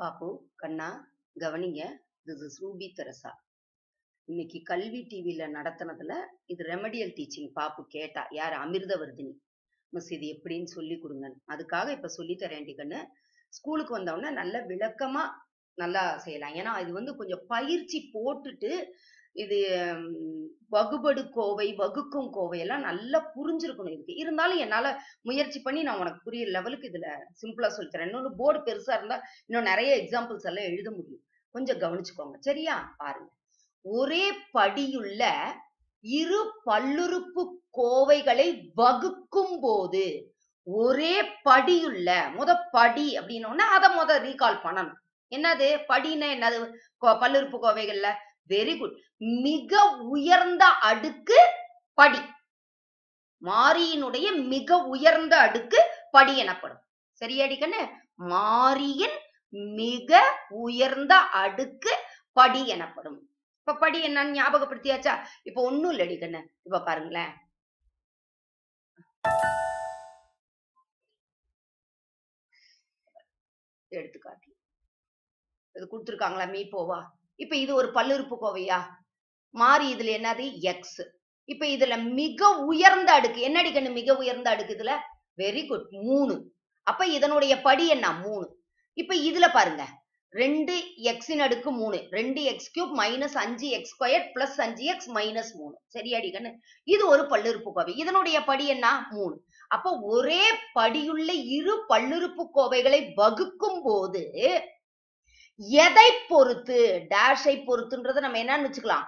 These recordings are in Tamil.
பாப்பு கண்ணா கவனிங்க. திஸ் இஸ் ரூபி தெரசா இன்னைக்கு கல்வி டிவியில நடத்தினதுல இது ரெமடியல் டீச்சிங் பாப்பு கேட்டா. யார்? அமிர்தவர்தினி. மிஸ் இது எப்படின்னு சொல்லி கொடுங்க அதுக்காக இப்ப சொல்லி தரேன் கண்ணு ஸ்கூலுக்கு வந்தவொடனே நல்ல விளக்கமா நல்லா செய்யலாம். ஏன்னா இது வந்து கொஞ்சம் பயிற்சி போட்டுட்டு இது வகுபடு கோவை வகுக்கும் கோவை எல்லாம் நல்லா புரிஞ்சிருக்கணும் இதுக்கு. இருந்தாலும் என்னால முயற்சி பண்ணி நான் உனக்கு புரியுற லெவலுக்கு இதுல சிம்பிளா சொல்லித்தரேன். இன்னொன்று இன்னொன்னு போர்டு பெருசா இருந்தா இன்னும் நிறைய எக்ஸாம்பிள்ஸ் எல்லாம் எழுத முடியும். கொஞ்சம் கவனிச்சுக்கோங்க. சரியா? பாருங்க. ஒரே படியுள்ள இரு பல்லுறுப்பு கோவைகளை வகுக்கும் போது ஒரே படியுள்ள முத படி அப்படின்னோன்னா அதை முத ரீகால் பண்ணணும். என்னது? படின்னா என்னது? பல்லுறுப்பு கோவைகள்ல வெரி குட் மிக உயர்ந்த அடுக்கு படி. மாரியினுடைய மிக உயர்ந்த அடுக்கு படி எனப்படும். சரியாடி கண்ணு? மாரியின் மிக உயர்ந்த அடுக்கு படி எனப்படும். இப்ப படி என்னன்னு ஞாபகப்படுத்தியாச்சா? இப்ப ஒண்ணும் இல்லடி கண்ணு. இப்ப பாருங்களேன். எடுத்துக்காட்டு. இது கொடுத்துருக்காங்களா? போவா இப்ப இது ஒரு பல்லுறுப்பு கோவையா? மாறி இதுல என்னது? எக்ஸ் இப்ப இதுல மிக உயர்ந்த அடுக்கு என்னடி கண்ணு? மிக உயர்ந்த அடுக்கு இதுல? வெரி குட் மூணு. அப்ப இதனுடைய படி என்ன? மூணு. இப்ப இதுல பாருங்க. ரெண்டு எக்ஸின் அடுக்கு மூணு. ரெண்டு எக்ஸ் கியூப் மைனஸ் அஞ்சு எக்ஸ் ஸ்கொயர் பிளஸ் அஞ்சு எக்ஸ் மைனஸ் மூணு. சரியாடி கண்ணு? இது ஒரு பல்லுறுப்பு கோவை. இதனுடைய படி என்ன? மூணு. அப்ப ஒரே படியுள்ள இரு பல்லுறுப்பு கோவைகளை வகுக்கும் போது எதை பொறுத்து டேஷை பொறுத்துன்றத நம்ம என்னன்னு வச்சுக்கலாம்.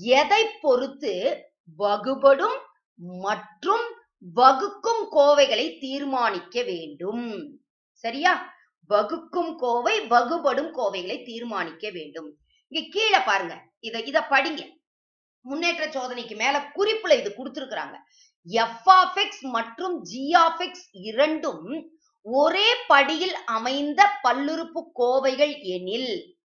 எதை பொறுத்து வகுபடும் மற்றும் வகுக்கும் கோவைகளை தீர்மானிக்க வேண்டும். சரியா? வகுக்கும் கோவை வகுபடும் கோவைகளை தீர்மானிக்க வேண்டும். இங்க கீழே பாருங்க. இத இத படிங்க. முன்னேற்ற சோதனைக்கு மேல குறிப்புல இது கொடுத்திருக்கிறாங்க. எஃப் ஆஃப் எக்ஸ் மற்றும் ஜி ஆஃப் எக்ஸ் இரண்டும் ஒரே படியில் அமைந்த பல்லுறுப்பு கோவைகள் எனில்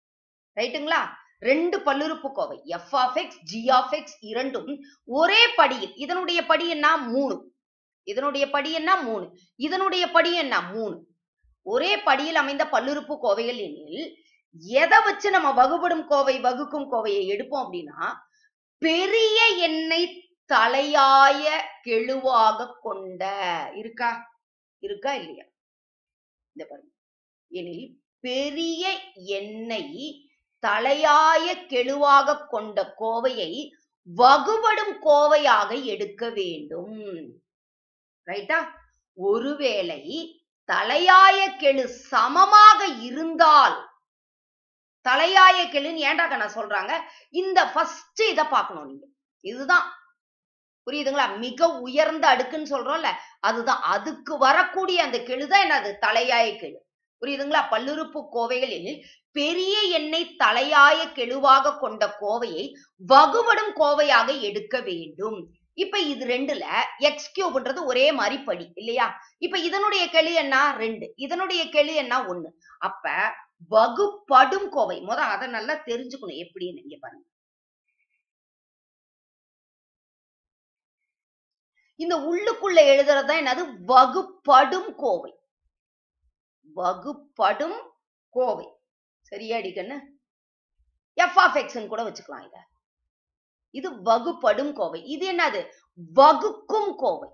ரைட்டுங்களா? ரெண்டு பல்லுறுப்பு Kovai f of x g of x இரண்டும் ஒரே படியில் இதனுடைய படி என்ன? மூணு. இதனுடைய படி என்ன? மூணு. இதனுடைய படி என்ன? மூணு. ஒரே படியில் அமைந்த பல்லுறுப்பு கோவைகள் எனில் எதை வச்சு நம்ம வகுபடும் கோவை வகுக்கும் கோவையை எடுப்போம் அப்படின்னா பெரிய எண்ணை தலையாய கெழுவாக கொண்ட இருக்கா? இருக்கா இல்லையா? இந்த பாருங்க. எனில் பெரிய எண்ணை தலையாய கெழுவாக கொண்ட கோவையை வகுபடும் கோவையாக எடுக்க வேண்டும். ரைட்டா? ஒருவேளை தலையாய கெழு சமமாக இருந்தால் தலையாய கெழுன்னு ஏண்டாக்க நான் சொல்றாங்க? இந்த ஃபர்ஸ்ட் இத பார்க்கணும் நீங்க. இதுதான் புரியுதுங்களா? மிக உயர்ந்த அடுக்குன்னு சொல்றோம்ல அதுதான். அதுக்கு வரக்கூடிய அந்த கெழுதான் என்னது? தலையாய கெழு. புரியுதுங்களா? பல்லுறுப்பு கோவைகள் எனில் பெரிய எண்ணை தலையாய கெழுவாக கொண்ட கோவையை வகுபடும் கோவையாக எடுக்க வேண்டும். இப்ப இது ரெண்டுல எக்ஸ் கியூப்ன்றது ஒரே மாதிரி படி இல்லையா? இப்ப இதனுடைய கெளி என்ன? ரெண்டு. இதனுடைய கெளி என்ன? ஒண்ணு. அப்ப வகுப்படும் கோவை. முத அதை நல்லா தெரிஞ்சுக்கணும். எப்படின்னு இங்க பாருங்க. இந்த உள்ளுக்குள்ள எழுதுறது தான் என்னது? வகுப்படும் கோவை. வகுப்படும் கோவை. சரியாடி கண்ணு எஃப் ஆஃப் எக்ஸ்ன்னு கூட வச்சுக்கலாம் இத. இது வகுப்படும் கோவை. இது என்னது? வகுக்கும் கோவை.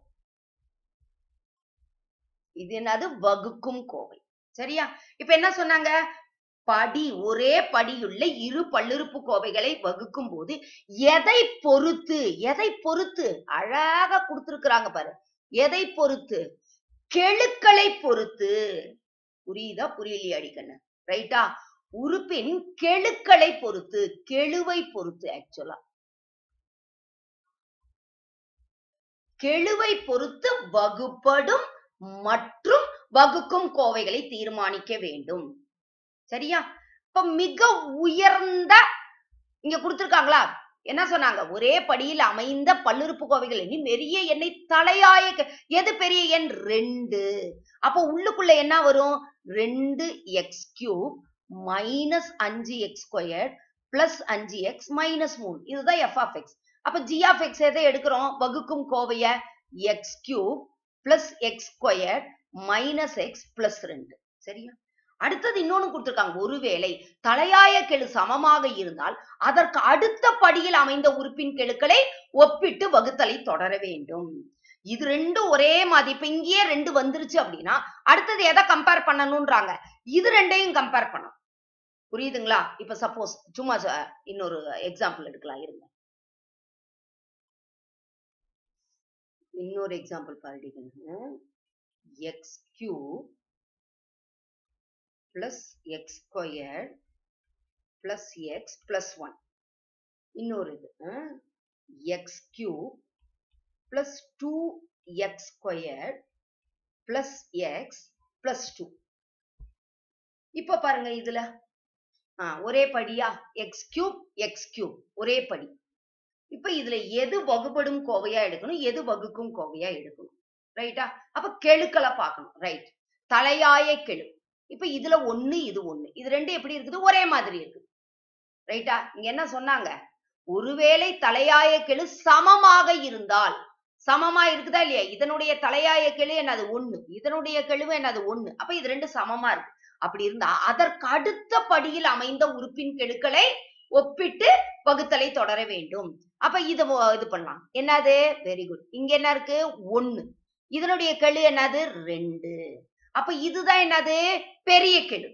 இது என்னது? வகுக்கும் கோவை. சரியா? இப்ப என்ன சொன்னாங்க? படி ஒரே படியுள்ள இரு பல்லுறுப்பு கோவைகளை வகுக்கும் போது எதை பொறுத்து எதை பொறுத்து? அழகா கொடுத்திருக்கிறாங்க பாரு. எதை பொறுத்து? கெழுக்களை பொறுத்து. புரியுதா? புரியலையா அடிக்கண்ணு. ரைட்டா உறுப்பின் கெழுக்களை பொறுத்து கெழுவை பொறுத்து ஆக்சுவலா கெழுவை பொறுத்து வகுப்படும் மற்றும் வகுக்கும் கோவைகளை தீர்மானிக்க வேண்டும். சரியா? இப்ப மிக உயர்ந்த இங்க கொடுத்துருக்காங்களா? என்ன சொன்னாங்க? ஒரே படியில் அமைந்த பல்லுறுப்பு கோவைகள். இனி பெரிய எண்ணை தலையாய எது பெரிய எண்? ரெண்டு. அப்போ உள்ளுக்குள்ள என்ன வரும்? ரெண்டு எக்ஸ் கியூப் மைனஸ் அஞ்சு எக்ஸ் ஸ்கொயர்ட் பிளஸ் அஞ்சு எக்ஸ் மைனஸ் மூணு. இதுதான் எஃப் ஆஃப் எக்ஸ் அப்ப ஜி ஆஃப் எக்ஸ் எதை எடுக்கிறோம்? வகுக்கும் கோவைய x cube plus x square minus x plus ரெண்டு. சரியா? அடுத்தது இன்னொன்னு கொடுத்திருக்காங்க. ஒருவேளை தலையாய கெழு சமமாக இருந்தால் அதற்கு அடுத்த படியில் அமைந்த உறுப்பின் கெழுக்களை ஒப்பிட்டு வகுத்தலை தொடர வேண்டும். இது ரெண்டும் ஒரே மாதிரி. இப்ப இங்கேயே ரெண்டு வந்துருச்சு அப்படின்னா அடுத்தது எதை கம்பேர் பண்ணணும்ன்றாங்க? இது ரெண்டையும் கம்பேர் பண்ணும் புரியுதுங்களா? இப்ப சப்போஸ் சும்மா இன்னொரு எக்ஸாம்பிள் எடுக்கலாம். இருங்க. இன்னொரு எக்ஸாம்பிள் பாருங்க x cube plus x square plus x plus one இன்னொரு இது x cube plus two x square plus x plus two இப்போ பாருங்க இதுல ஆ, ஒரே படியா? எக்ஸ் கியூப் எக்ஸ் கியூப் ஒரே படி. இப்ப இதுல எது வகுபடும் கோவையா எடுக்கணும்? எது வகுக்கும் கோவையா எடுக்கணும்? ரைட்டா அப்ப கெழுக்களை பார்க்கணும். ரைட் தலையாய கெழு இப்ப இதுல ஒண்ணு இது ஒண்ணு. இது ரெண்டு எப்படி இருக்குது? ஒரே மாதிரி இருக்குது ரைட்டா இங்க என்ன சொன்னாங்க? ஒருவேளை தலையாய கெழு சமமாக இருந்தால். சமமா இருக்குதா இல்லையா? இதனுடைய தலையாய கெழு என்னது? ஒண்ணு. இதனுடைய கெழுவு என்னது? ஒண்ணு. அப்ப இது ரெண்டு சமமா இருக்கு. அப்படி இருந்தா அதற்கு அடுத்த படியில் அமைந்த உறுப்பின் கெழுக்களை ஒப்பிட்டு வகுத்தலை தொடர வேண்டும். அப்ப இது இது பண்ணலாம். என்னது? வெரி குட் இங்க என்ன இருக்கு? ஒண்ணு. இதனுடைய கெழு என்னது? ரெண்டு. அப்ப இதுதான் என்னது? பெரிய கெழு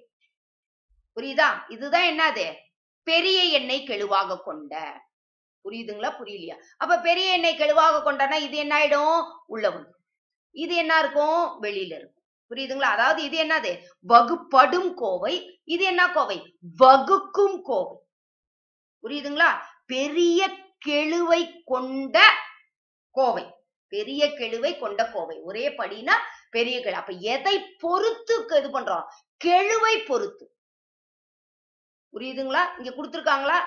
புரியுதா? இதுதான் என்னது? பெரிய எண்ணெய் கெழுவாக கொண்ட. புரியுதுங்களா? புரியலையா? அப்ப பெரிய எண்ணெய் கெழுவாக கொண்டனா இது என்ன ஆயிடும்? உள்ள வந்து இது என்ன இருக்கும்? வெளியில இருக்கும். புரியுதுங்களா? அதாவது இது என்னது? வகுப்படும் கோவை. இது என்ன கோவை? வகுக்கும் கோவை. புரியுதுங்களா? பெரிய கெழுவை கொண்ட கோவை. பெரிய கெழுவை கொண்ட கோவை. ஒரே படினா பெரிய கெழு. அப்ப எதை பொறுத்து இது பண்றோம்? கெழுவை பொறுத்து. புரியுதுங்களா? இங்க கொடுத்துருக்காங்களா?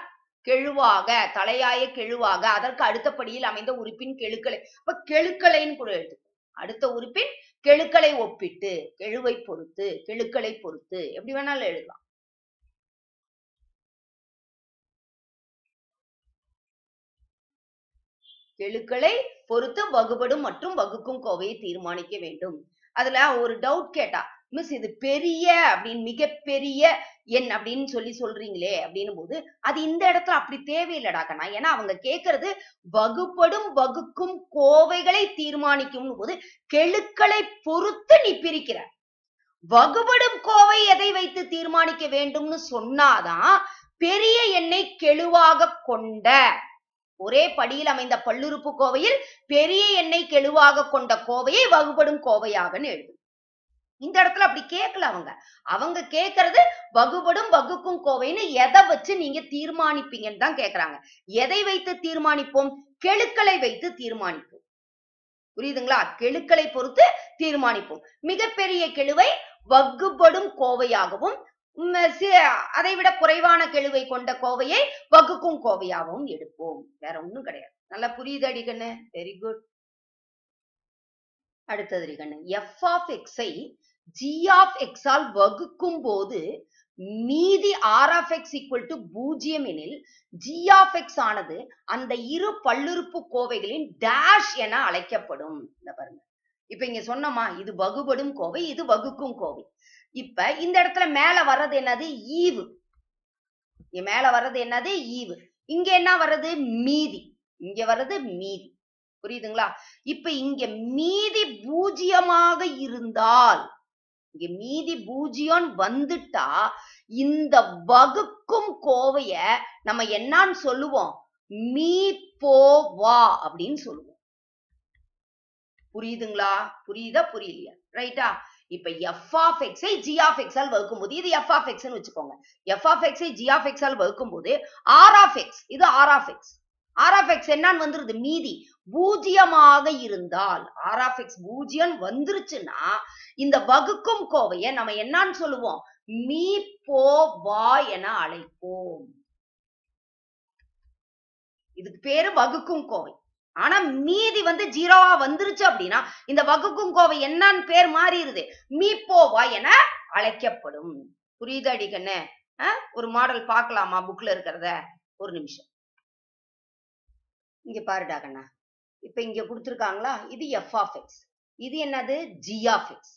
கெழுவாக தலையாய கெழுவாக. அதற்கு அடுத்த படியில் அமைந்த உறுப்பின் கெழுக்களை. அப்ப கெழுக்களைன்னு கூட எழுது. அடுத்த உறுப்பின் கெழுக்களை ஒப்பிட்டு கெழுவை பொறுத்து கெழுக்களை பொறுத்து. எப்படி வேணாலும் எழுதலாம். கெழுக்களை பொறுத்து வகுபடும் மற்றும் வகுக்கும் கோவையை தீர்மானிக்க வேண்டும். அதுல ஒரு டவுட் கேட்டா மிஸ் இது பெரிய அப்படின்னு மிகப்பெரிய எண் அப்படின்னு சொல்லி சொல்றீங்களே அப்படின்னும் போது அது இந்த இடத்துல அப்படி தேவையில்லடா கண்ணா. ஏன்னா அவங்க கேட்கறது வகுப்படும் வகுக்கும் கோவைகளை தீர்மானிக்கும்னு போது கெழுக்களை பொறுத்து நீ பிரிக்கிற. வகுபடும் கோவை எதை வைத்து தீர்மானிக்க வேண்டும்னு சொன்னாதான் பெரிய எண்ணை கெழுவாக கொண்ட ஒரே படியில் அமைந்த பல்லுறுப்பு கோவையில் பெரிய எண்ணெய் கெழுவாக கொண்ட கோவையை வகுபடும் கோவையாகன்னு எழுது இந்த இடத்துல அப்படி கேட்கல அவங்க. அவங்க கேட்கறது வகுபடும் வகுக்கும் கோவைன்னு எதை வச்சு நீங்க தீர்மானிப்பீங்கன்னு தான் கேட்கறாங்க. எதை வைத்து தீர்மானிப்போம்? கெழுக்களை வைத்து தீர்மானிப்போம். புரியுதுங்களா? கெழுக்களை பொறுத்து தீர்மானிப்போம். மிகப்பெரிய கெழுவை வகுபடும் கோவையாகவும் அதை விட குறைவான கெழுவை கொண்ட கோவையை வகுக்கும் கோவையாகவும் எடுப்போம். வேற ஒண்ணும் கிடையாது. நல்லா புரியுது அடிக்கண்ணு வெரி குட் அடுத்தது அடிக்கண்ணு எஃப் ஆஃப் எக்ஸை ஜி ஆஃப் எக்ஸால் வகுக்கும் போது மீதி r of x equal to பூஜ்ஜியம் எனில் ஜி ஆஃப் எக்ஸ் ஆனது அந்த இரு பல்லுறுப்பு கோவைகளின் டேஷ் என அழைக்கப்படும். இந்த பாருங்க. இப்ப இங்க சொன்னோமா இது வகுபடும் கோவை இது வகுக்கும் கோவை. இப்ப இந்த இடத்துல மேல வர்றது என்னது? ஈவு. இங்க மேல வர்றது என்னது? ஈவு. இங்க என்ன வர்றது? மீதி. இங்க வர்றது மீதி. புரியுதுங்களா? இப்ப இங்க மீதி பூஜ்ஜியமாக இருந்தால் இங்க மீதி பூஜ்ஜியம் வந்துட்டா இந்த வகுக்கும் கோவைய நம்ம என்னன்னு சொல்லுவோம்? மீ போ வா அப்படின்னு சொல்லுவோம். புரியுதுங்களா? புரியுதா? புரியலையா? ரைட்டா? இப்ப எஃப் ஆஃப் எக்ஸை ஜி ஆஃப் எக்ஸ் ஆல் வகுக்கும் போது இது எஃப் ஆஃப் எக்ஸ்னு வச்சுக்கோங்க. எஃப் ஆஃப் எக்ஸை ஜி ஆஃப் எக்ஸ் ஆல் வகுக்கும் போது ஆர் ஆஃப் எக்ஸ் இது r of x r of x என்னன்னு வந்துருது? மீதி. பூஜ்ஜியமாக இருந்தால் ஆர் ஆஃப் எக்ஸ் பூஜ்ஜியம் வந்துருச்சுன்னா இந்த வகுக்கும் கோவையை நம்ம என்னன்னு சொல்லுவோம்? மீ போ வா என அழைப்போம். இதுக்கு பேரு வகுக்கும் கோவை. ஆனா மீதி வந்து ஜீரோவா வந்துருச்சு அப்படின்னா இந்த வகுக்கும் கோவை என்னன்னு பேர் மாறிடுது. மீப்போவா என அழைக்கப்படும். புரியுது அடிக்கண்ணு ஒரு மாடல் பார்க்கலாமா புக்ல இருக்கிறத? ஒரு நிமிஷம். இங்க பாருடா கண்ணா. இப்ப இங்க கொடுத்துருக்காங்களா? இது எஃப் ஆஃப் எக்ஸ் இது என்னது? ஜி ஆஃப் எக்ஸ்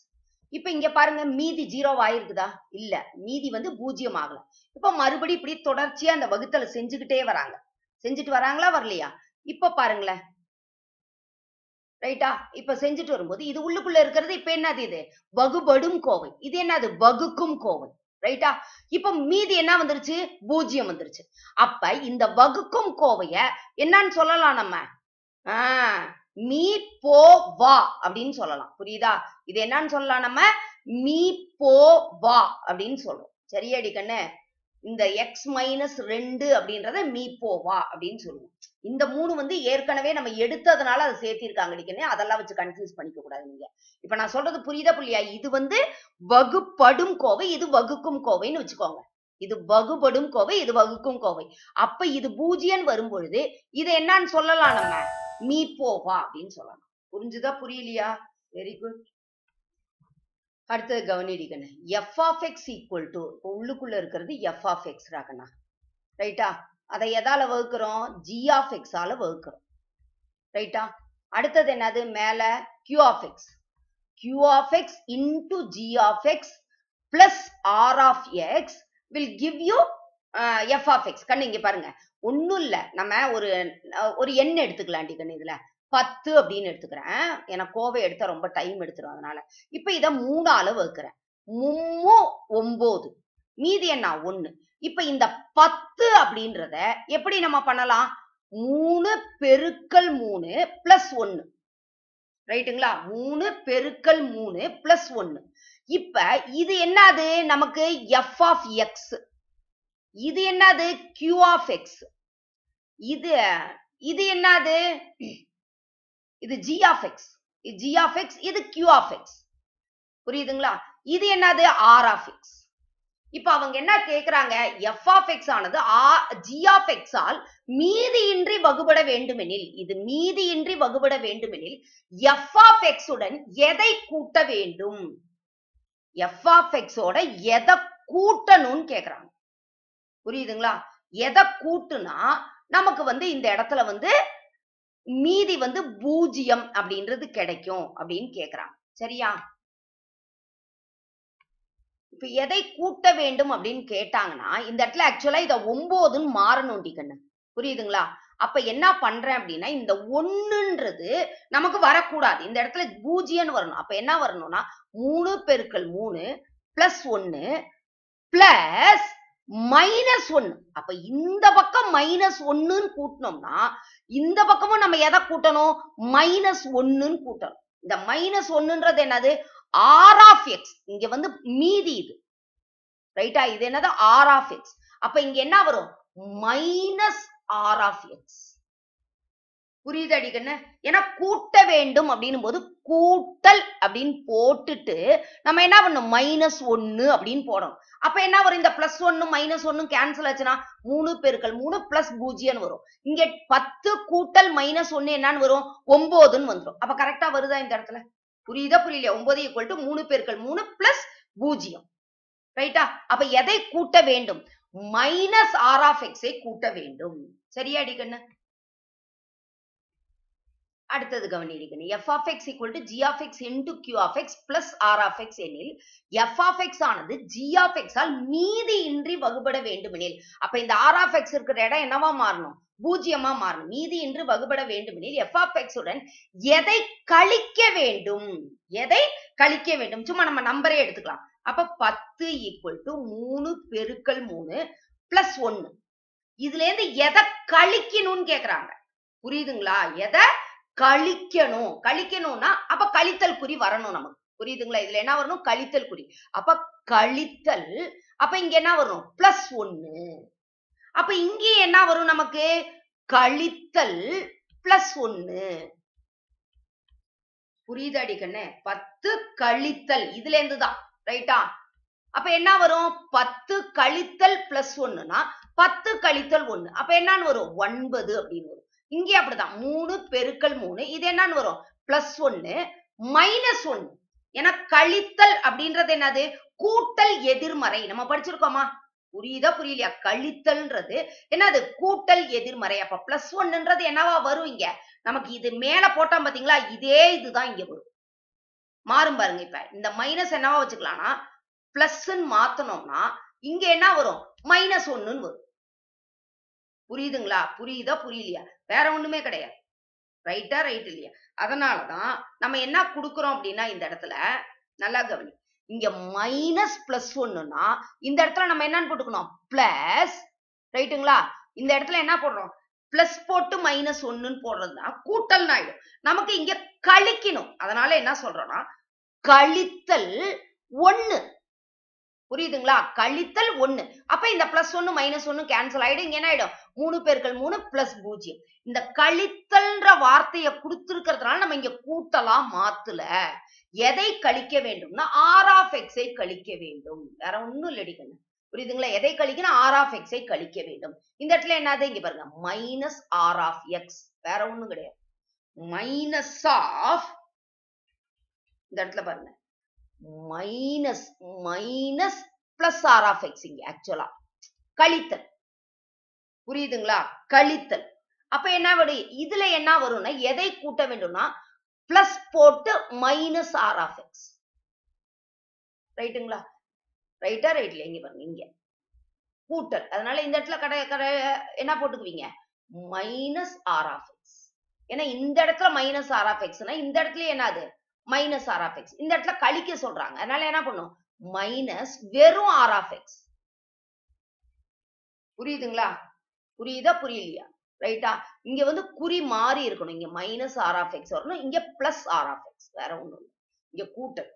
இப்ப இங்க பாருங்க மீதி ஜீரோ ஆயிருக்குதா? இல்ல. மீதி வந்து பூஜ்ஜியம் ஆகல. இப்ப மறுபடி இப்படி தொடர்ச்சியா அந்த வகுத்தலை செஞ்சுக்கிட்டே வராங்க. செஞ்சுட்டு வராங்களா வரலையா? இப்ப பாருங்களேன். ரைட்டா? இப்ப செஞ்சுட்டு வரும்போது இது உள்ளுக்குள்ள இருக்கிறது இப்ப என்னது இது? வகுபடும் கோவை. இது என்னது? வகுக்கும் கோவை. ரைட்டா? இப்ப மீதி என்ன வந்துருச்சு? பூஜ்ஜியம் வந்துருச்சு. அப்ப இந்த வகுக்கும் கோவைய என்னன்னு சொல்லலாம் நம்ம. ஆஹ் மீ போ வா அப்படின்னு சொல்லலாம். புரியுதா? இது என்னன்னு சொல்லலாம் நம்ம? மீ போ வா அப்படின்னு சொல்றோம். சரியாடி கண்ணு இந்த எக்ஸ் மைனஸ் ரெண்டு அப்படின்றத மீப்போவா அப்படின்னு சொல்லுவோம். இந்த மூணு வந்து ஏற்கனவே நம்ம எடுத்ததுனால அதை சேர்த்திருக்காங்க அடிக்கனே அதெல்லாம் வச்சு கன்ஃபியூஸ் பண்ணிக்க கூடாது நீங்க. இப்ப நான் சொல்றது புரியுதா புள்ளியா இது வந்து வகுப்படும் கோவை இது வகுக்கும் கோவைன்னு வச்சுக்கோங்க. இது வகுபடும் கோவை இது வகுக்கும் கோவை. அப்ப இது பூஜ்ஜியம் வரும் பொழுது இதை என்னன்னு சொல்லலாம் நம்ம. மீப்போவா அப்படின்னு சொல்லலாம். புரிஞ்சுதா புரியலையா? வெரி குட் அடுத்தது கவனிடிக்கண்ணு f of x equal to உள்ளுக்குள்ள இருக்கிறது எஃப் ஆஃப் எக்ஸ் ராகண்ணா ரைட்டா அதை எதால வகுக்கிறோம்? ஜி ஆஃப் எக்ஸால வகுக்கிறோம். ரைட்டா அடுத்தது என்னது? மேல q of x q of x into g of x plus r of x will give you f of x கண்ணு இங்க பாருங்க. ஒன்றும் இல்லை. நம்ம ஒரு ஒரு எண் எடுத்துக்கலாம்டி கண்ணு இதுல. பத்து அப்படின்னு எடுத்துக்கிறேன். எனக்கு கோவை எடுத்தா ரொம்ப டைம் எடுத்துரும் அதனால. இப்ப இத மூணால வகுக்கிறேன். மும்மு ஒன்பது மீதி என்ன? ஒண்ணு. இப்ப இந்த பத்து அப்படின்றத எப்படி நம்ம பண்ணலாம்? மூணு பெருக்கல் மூணு பிளஸ் ஒன்னு ரைட்டுங்களா? மூணு பெருக்கல் மூணு பிளஸ் ஒன்னு இப்ப இது என்னது? நமக்கு எஃப் ஆஃப் எக்ஸ் இது என்னது? கியூ ஆஃப் எக்ஸ் இது இது என்னது? இது ஜி ஆஃப் எக்ஸ் இது ஜி ஆஃப் எக்ஸ் இது கியூ ஆஃப் எக்ஸ் புரியுதுங்களா? இது என்னது? ஆர் ஆஃப் எக்ஸ் இப்ப அவங்க என்ன கேக்குறாங்க? எஃப் ஆஃப் எக்ஸ் ஆனது ஜி ஆஃப் எக்ஸ் ஆல் மீதியின்றி வகுபட வேண்டுமெனில் இது மீதியின்றி வகுபட வேண்டுமெனில் எஃப் ஆஃப் எக்ஸ் உடன் எதை கூட்ட வேண்டும்? எஃப் ஆஃப் எக்ஸ் ஓட எதை கூட்டணும்னு கேக்குறாங்க. புரியுதுங்களா? எதை கூட்டுனா நமக்கு வந்து இந்த இடத்துல வந்து மீதி வந்து பூஜ்ஜியம் அப்படின்றது கிடைக்கும் அப்படின்னு கேக்குறாங்க சரியா? இப்ப எதை கூட்ட வேண்டும் அப்படின்னு கேட்டாங்கன்னா இந்த இடத்துல ஆக்சுவலா இத ஒன்பதுன்னு மாறணும் கண்ணு. புரியுதுங்களா? அப்ப என்ன பண்றேன் அப்படின்னா இந்த ஒண்ணுன்றது நமக்கு வரக்கூடாது. இந்த இடத்துல பூஜ்ஜியம் வரணும். அப்ப என்ன வரணும்னா மூணு பெருக்கள் மூணு பிளஸ் ஒன்னு பிளஸ் மைனஸ் ஒன்னு அப்ப இந்த பக்கம் மைனஸ் ஒன்னுன்னு கூட்டினோம்னா இந்த பக்கமும் நம்ம எதை கூட்டணும்? மைனஸ் ஒன்னுன்னு கூட்டணும். இந்த மைனஸ் ஒன்னுன்றது என்னது? ஆர் ஆஃப் எக்ஸ் இங்க வந்து மீதி இது. ரைட்டா இது என்னது? ஆர் ஆஃப் எக்ஸ் அப்ப இங்க என்ன வரும்? மைனஸ் ஆர் ஆஃப் எக்ஸ் புரியுது அடிக்கண்ணு ஏன்னா கூட்ட வேண்டும் அப்படின்னும் போது கூட்டல் அப்படின்னு போட்டுட்டு நம்ம என்ன பண்ணும் மைனஸ் ஒன்னு அப்படின்னு போடணும். அப்ப என்ன வரும்? இந்த பிளஸ் ஒன்னு மைனஸ் ஒன்னு கேன்சல் ஆச்சுன்னா மூணு பேருக்கள் மூணு பிளஸ் பூஜ்ஜியம் வரும். இங்க பத்து கூட்டல் மைனஸ் ஒன்னு என்னன்னு வரும்? ஒன்பதுன்னு வந்துடும் அப்ப கரெக்டா வருதா இந்த இடத்துல? புரியுதா புரியலையா? ஒன்பது ஈக்குவல் டு மூணு பெருக்கல் மூணு பிளஸ் பூஜ்ஜியம். ரைட்டா அப்ப எதை கூட்ட வேண்டும்? மைனஸ் ஆர் ஆஃப் எக்ஸை கூட்ட வேண்டும். சரியா அடிக்கண்ணு அடுத்தது கவனிக்கணும் f of x equal to g of x into q of x plus r of x எனில் எஃப் ஆஃப் எக்ஸ் ஆனது ஜி ஆஃப் எக்ஸ் ஆல் மீதி இன்றி வகுபட வேண்டுமெனில். அப்ப இந்த ஆர் ஆஃப் எக்ஸ் இருக்கிற இடம் என்னவா மாறணும்? பூஜ்ஜியமா மாறணும். மீதி இன்று வகுபட வேண்டுமெனில் எஃப் ஆஃப் எக்ஸ் உடன் எதை கழிக்க வேண்டும்? எதை கழிக்க வேண்டும்? சும்மா நம்ம நம்பரே எடுத்துக்கலாம். அப்ப பத்து ஈக்குவல் டு மூணு பெருக்கல் மூணு பிளஸ் ஒன்னு. இதுல இருந்து எதை கழிக்கணும்னு கேக்குறாங்க. புரியுதுங்களா? எதை கழிக்கணும். கழிக்கணும்னா அப்ப கழித்தல் குறி வரணும் நமக்கு. புரியுதுங்களா? இதுல என்ன வரணும்? கழித்தல் குறி. அப்ப கழித்தல் அப்ப இங்க என்ன வரும் பிளஸ் ஒன்னு அப்ப இங்கே என்ன வரும் நமக்கு? கழித்தல் பிளஸ் ஒன்னு புரியுதாடி கண்ணு? பத்து கழித்தல். இதுல இருந்துதான். ரைட்டா அப்ப என்ன வரும்? பத்து கழித்தல் பிளஸ் ஒன்னுனா பத்து கழித்தல் ஒண்ணு. அப்ப என்னன்னு வரும்? ஒன்பது அப்படின்னு வரும். இங்கே அப்படிதான். மூணு பெருக்கல் மூணு. இது என்னன்னு வரும்? பிளஸ் ஒன்னு மைனஸ் ஒன்னு ஏன்னா கழித்தல் அப்படின்றது என்னது? கூட்டல் எதிர்மறை. நம்ம படிச்சிருக்கோமா? புரியுதா புரியலையா? கழித்தல்ன்றது என்னது? கூட்டல் எதிர்மறை. அப்ப பிளஸ் ஒன்னுன்றது என்னவா வரும் இங்க? நமக்கு இது மேல போட்டோம் பாத்தீங்களா? இதே இதுதான் இங்க வரும். மாறும் பாருங்க இப்ப. இந்த மைனஸ் என்னவா வச்சுக்கலாம்னா பிளஸ் மாத்தணும்னா இங்க என்ன வரும்? மைனஸ் ஒன்னுன்னு வரும். புரியுதுங்களா? புரியுதா புரியலையா? வேற ஒண்ணுமே கிடையாது. ரைட்டா ரைட் இல்லையா? அதனாலதான் நம்ம என்ன கொடுக்குறோம் அப்படின்னா இந்த இடத்துல நல்லா கவனி. இங்க மைனஸ் பிளஸ் ஒண்ணுன்னா இந்த இடத்துல நம்ம என்னன்னு போட்டுக்கணும்? பிளஸ் ரைட்டுங்களா இந்த இடத்துல என்ன போடுறோம்? பிளஸ் போட்டு மைனஸ் ஒண்ணுன்னு போடுறதுனா கூட்டல் ஆயிடும். நமக்கு இங்க கழிக்கணும். அதனால என்ன சொல்றோம்னா கழித்தல் ஒண்ணு. புரியுதுங்களா? கழித்தல் ஒண்ணு. அப்ப இந்த பிளஸ் ஒன்னு மைனஸ் ஒன்னு கேன்சல் ஆயிடும். இங்க என்ன ஆயிடும்? மூணு பேர்கள் மூணு பிளஸ் பூஜ்ஜியம். இந்த கழித்தல்ன்ற வார்த்தையை கொடுத்துருக்கிறதுனால நம்ம இங்க கூட்டலாம் மாத்துல. எதை கழிக்க வேண்டும்னா ஆர் ஆஃப் எக்ஸை கழிக்க வேண்டும். வேற ஒண்ணும் இல்லடி புரியுதுங்களா? எதை கழிக்கணும் ஆர் ஆஃப் எக்ஸை கழிக்க வேண்டும். இந்த இடத்துல என்னது? இங்க பாருங்க. மைனஸ் ஆர் ஆஃப் எக்ஸ் வேற ஒண்ணும் கிடையாது. மைனஸ் ஆஃப் இந்த இடத்துல பாருங்க. Minus minus plus r of x இங்க ஆக்சுவலா கழித்தல். புரியுதுங்களா? கழித்தல். அப்ப என்ன வரும் இதுல என்ன வரும்னா எதை கூட்ட வேண்டும்னா பிளஸ் போட்டு மைனஸ் ஆர் ஆஃப் எக்ஸ் ரைட்டுங்களா ரைட்டா ரைட்ல இங்க பாருங்க இங்க. கூட்டல். அதனால இந்த இடத்துல கடை கடை என்ன போட்டுக்குவீங்க? மைனஸ் ஆர் ஆஃப் எக்ஸ் ஏன்னா இந்த இடத்துல மைனஸ் ஆர் ஆஃப் எக்ஸ்னா இந்த இடத்துல என்னது மைனஸ் ஆர் ஆஃப் எக்ஸ் இந்த இடத்துல கழிக்க சொல்றாங்க. அதனால என்ன பண்ணும்? மைனஸ் வெறும் ஆர் ஆஃப் எக்ஸ் புரியுதுங்களா? புரியுதா புரியலையா? ரைட்டா இங்க வந்து குறி மாறி இருக்கணும். இங்க மைனஸ் ஆர் ஆஃப் எக்ஸ் வரணும். இங்க பிளஸ் ஆர் ஆஃப் எக்ஸ் வேற ஒண்ணும் இல்லை. இங்க கூட்டல்.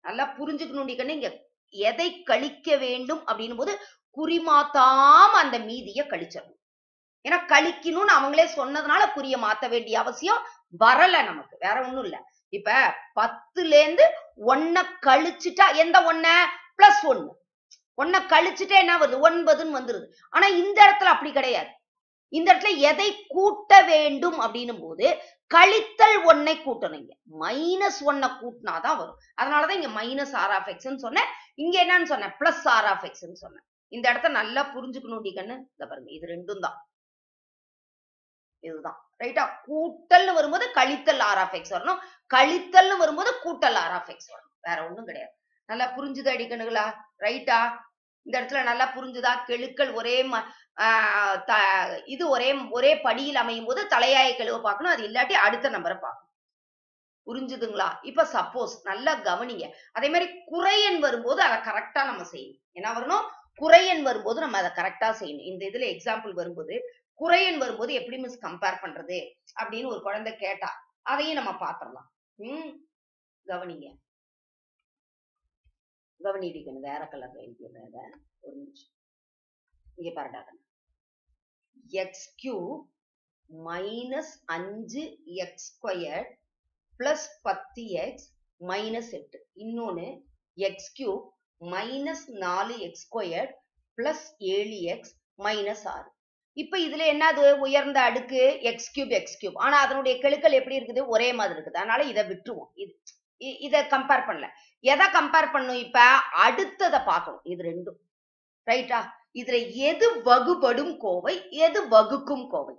நல்லா புரிஞ்சுக்கணும் கண்ணு. இங்க எதை கழிக்க வேண்டும் அப்படின்னும் போது குறி மாத்தாம அந்த மீதிய கழிச்சிடணும். ஏன்னா கழிக்கணும்னு அவங்களே சொன்னதுனால குறிய மாத்த வேண்டிய அவசியம் வரல நமக்கு. வேற ஒண்ணும் இல்ல. இப்ப பத்துல இருந்து ஒன்ன கழிச்சுட்டா எந்த ஒன்ன பிளஸ் ஒன்னு ஒன்ன கழிச்சுட்டா என்ன வருது? ஒன்பதுன்னு வந்துருது. ஆனா இந்த இடத்துல அப்படி கிடையாது. இந்த இடத்துல எதை கூட்ட வேண்டும் அப்படின்னும் போது கழித்தல் ஒன்னை கூட்டணும் இங்க. மைனஸ் ஒன்னை கூட்டினாதான் வரும். அதனாலதான் இங்க மைனஸ் ஆர் ஆஃப் எக்ஸ்ன்னு சொன்னேன். இங்க என்னன்னு சொன்னேன்? பிளஸ் ஆர் ஆஃப் எக்ஸ்ன்னு சொன்னேன். இந்த இடத்த நல்லா புரிஞ்சுக்கணும் கண்ணு. இந்த பாருங்க. இது ரெண்டும் தான். இதுதான். ரைட்டா கூட்டல்னு வரும்போது கழித்தல் ஆர் ஆஃப் எக்ஸ் வரணும். கழித்தல்னு வரும்போது கூட்டல் ஆர் ஆஃப் எக்ஸ் வரணும். வேற ஒண்ணும் கிடையாது. நல்லா புரிஞ்சுது அடிக்கணுங்களா ரைட்டா இந்த இடத்துல நல்லா புரிஞ்சுதா? கெழுக்கள் ஒரே ஆஹ் இது ஒரே ஒரே படியில் அமையும் போது தலையாய கெழுவ பார்க்கணும். அது இல்லாட்டி அடுத்த நம்பரை பார்க்கணும். புரிஞ்சுதுங்களா? இப்ப சப்போஸ் நல்லா கவனிங்க. அதே மாதிரி குறையன் வரும்போது அதை கரெக்டா நம்ம செய்யணும். என்ன வரணும்? குறையன் வரும்போது நம்ம அதை கரெக்டா செய்யணும். இந்த இதுல எக்ஸாம்பிள் வரும்போது குறையன் வரும்போது எப்படி மிஸ் கம்பேர் பண்றது? அப்படின்னு ஒரு குழந்தை கேட்டா அதையும் நம்ம பாத்திரலாம் உம் கவனிங்க. கவனிடிக்கணும். வேற கலர்ல எழுதிடுறேன் ஒரு நிமிஷம். இங்க பாருடா எக்ஸ் கியூப் மைனஸ் அஞ்சு எக்ஸ் ஸ்கொயர் பிளஸ் பத்து எக்ஸ் மைனஸ் எட்டு. இன்னொன்னு எக்ஸ் கியூப் மைனஸ் நாலு எக்ஸ் ஸ்கொயர் பிளஸ் ஏழு எக்ஸ் மைனஸ் ஆறு. இப்ப இதுல என்னது? உயர்ந்த அடுக்கு எக்ஸ் கியூப் எக்ஸ் கியூப் ஆனா அதனுடைய கெழுக்கள் எப்படி இருக்குது? ஒரே மாதிரி இருக்குது. அதனால இதை விட்டுருவோம். இது இ- இத கம்பேர் பண்ணல. எதை கம்பேர் பண்ணும் இப்ப? அடுத்ததை பார்க்கணும். இது ரெண்டும். ரைட்டா இதுல எது வகுபடும் கோவை? எது வகுக்கும் கோவை?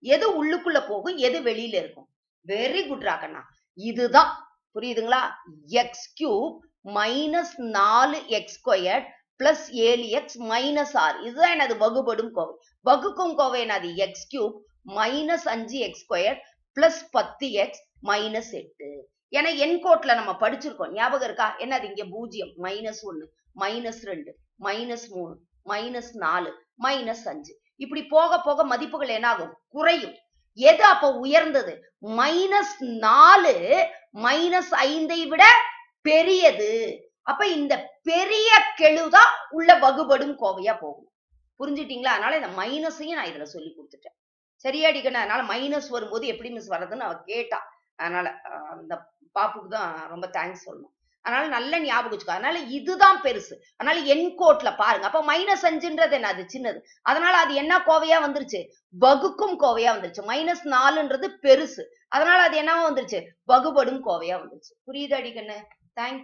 எது உள்ளுக்குள்ள போகும்? எது வெளியில இருக்கும்? வெரி குட் ராகண்ணா இதுதான். புரியுதுங்களா? எக்ஸ் கியூப் மைனஸ் நாலு எக்ஸ் ஸ்கொயர்ட் பிளஸ் ஏழு எக்ஸ் மைனஸ் ஆறு. இதுதான் எனது வகுபடும் கோவை. வகுக்கும் கோவை என்னது எக்ஸ் கியூப் மைனஸ் அஞ்சு எக்ஸ் ஸ்கொயர் பிளஸ் பத்து எக்ஸ் மைனஸ் எட்டு. ஏன்னா என் கோட்ல நம்ம படிச்சிருக்கோம். ஞாபகம் இருக்கா? என்னது இங்க பூஜ்ஜியம்? மைனஸ் ஒன்னு மைனஸ் ரெண்டு மைனஸ் மூணு மைனஸ் நாலு மைனஸ் அஞ்சு. இப்படி போக போக மதிப்புகள் என்ன ஆகும் குறையும். எது அப்ப உயர்ந்தது? மைனஸ் நாலு மைனஸ் ஐந்தை விட பெரியது. அப்ப இந்த பெரிய கெழுதான் உள்ள வகுபடும் கோவையா போகும். புரிஞ்சுட்டீங்களா? அதனால இந்த மைனஸையும் நான் இதுல சொல்லி கொடுத்துட்டேன். சரியாடிக்கணும் அதனால மைனஸ் வரும்போது எப்படி மிஸ் வர்றதுன்னு அவ கேட்டா. அதனால அந்த பாப்புக்கு தான் ரொம்ப தேங்க்ஸ் சொல்லணும். அதனால நல்ல ஞாபகம் வச்சுக்கோ. அதனால இதுதான் பெருசு. அதனால என் கோட்ல பாருங்க. அப்ப மைனஸ் அஞ்சுன்றது என்ன? அது சின்னது. அதனால அது என்ன கோவையா வந்துருச்சு? வகுக்கும் கோவையா வந்துருச்சு. மைனஸ் நாலுன்றது பெருசு. அதனால அது என்னவா வந்துருச்சு? வகுபடும் கோவையா வந்துருச்சு. புரியுது அடிக்கண்ணு தேங்க்யூ